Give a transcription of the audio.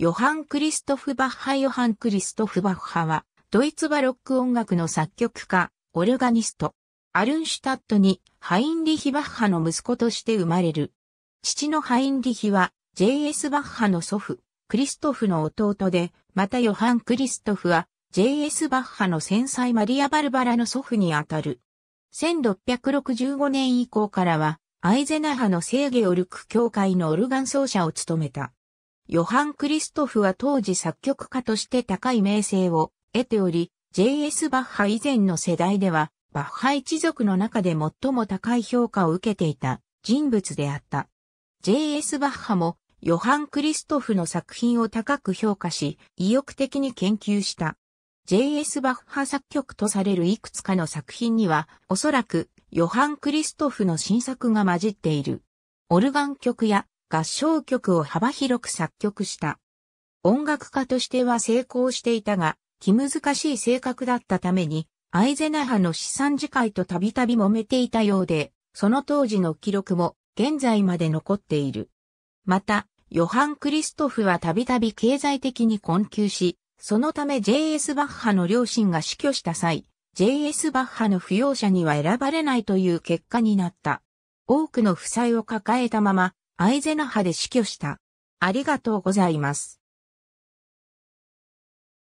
ヨハン・クリストフ・バッハヨハン・クリストフ・バッハは、ドイツバロック音楽の作曲家、オルガニスト。アルンシュタットにハインリヒ・バッハの息子として生まれる。父のハインリヒは J.S. バッハの祖父、クリストフの弟で、またヨハン・クリストフは J.S. バッハの先妻マリア・バルバラの祖父にあたる。1665年以降からは、アイゼナハの聖ゲオルク教会のオルガン奏者を務めた。ヨハン・クリストフは当時作曲家として高い名声を得ており、J.S. バッハ以前の世代では、バッハ一族の中で最も高い評価を受けていた人物であった。J.S. バッハも、ヨハン・クリストフの作品を高く評価し、意欲的に研究した。J.S. バッハ作曲とされるいくつかの作品には、おそらく、ヨハン・クリストフの新作が混じっている。オルガン曲や合唱曲を幅広く作曲した。音楽家としては成功していたが、気難しい性格だったために、アイゼナハの資産次会とたびたび揉めていたようで、その当時の記録も現在まで残っている。また、ヨハン・クリストフはたびたび経済的に困窮し、そのため J.S. バッハの両親が死去した際、J.S. バッハの扶養者には選ばれないという結果になった。多くの負債を抱えたまま、アイゼナハで死去した。ありがとうございます。